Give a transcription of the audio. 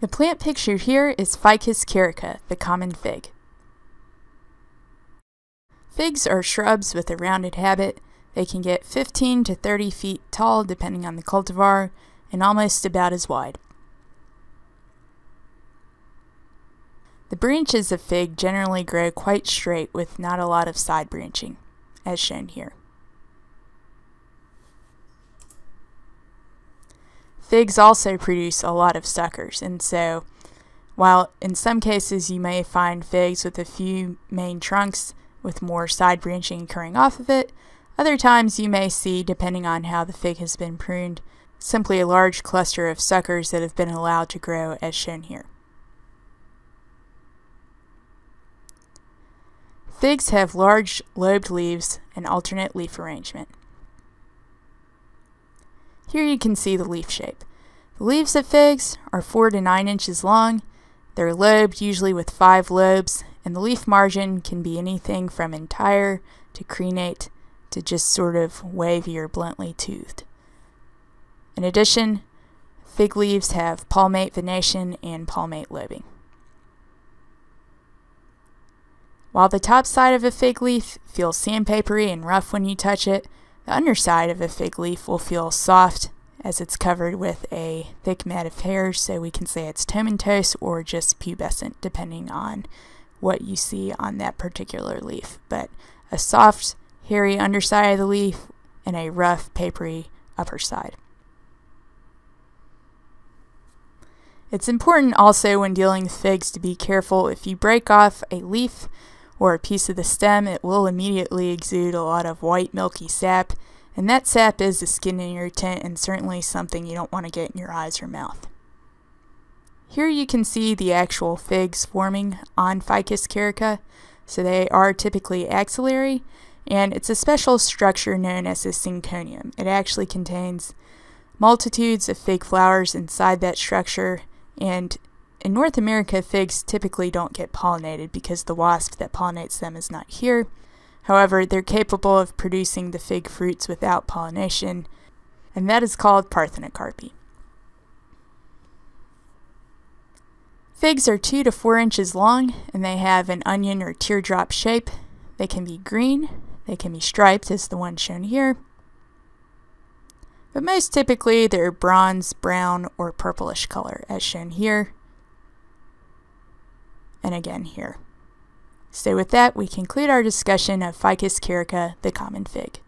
The plant pictured here is Ficus carica, the common fig. Figs are shrubs with a rounded habit. They can get 15 to 30 feet tall depending on the cultivar and almost about as wide. The branches of fig generally grow quite straight with not a lot of side branching, as shown here. Figs also produce a lot of suckers, and so while in some cases you may find figs with a few main trunks with more side branching occurring off of it, other times you may see, depending on how the fig has been pruned, simply a large cluster of suckers that have been allowed to grow as shown here. Figs have large lobed leaves and alternate leaf arrangement. Here you can see the leaf shape. The leaves of figs are 4 to 9 inches long. They're lobed, usually with 5 lobes, and the leaf margin can be anything from entire to crenate to just sort of wavy or bluntly toothed. In addition, fig leaves have palmate venation and palmate lobing. While the top side of a fig leaf feels sandpapery and rough when you touch it, the underside of a fig leaf will feel soft as it's covered with a thick mat of hairs, so we can say it's tomentose or just pubescent, depending on what you see on that particular leaf. But a soft, hairy underside of the leaf and a rough, papery upper side. It's important also when dealing with figs to be careful if you break off a leaf or a piece of the stem, it will immediately exude a lot of white milky sap, and that sap is a skin irritant and certainly something you don't want to get in your eyes or mouth. Here you can see the actual figs forming on Ficus carica, so they are typically axillary, and it's a special structure known as a syconium. It actually contains multitudes of fig flowers inside that structure, and in North America, figs typically don't get pollinated because the wasp that pollinates them is not here. However, they're capable of producing the fig fruits without pollination, and that is called parthenocarpy. Figs are 2 to 4 inches long, and they have an onion or teardrop shape. They can be green, they can be striped as the one shown here, but most typically they're bronze, brown, or purplish color as shown here and again here. So with that, we conclude our discussion of Ficus carica, the common fig.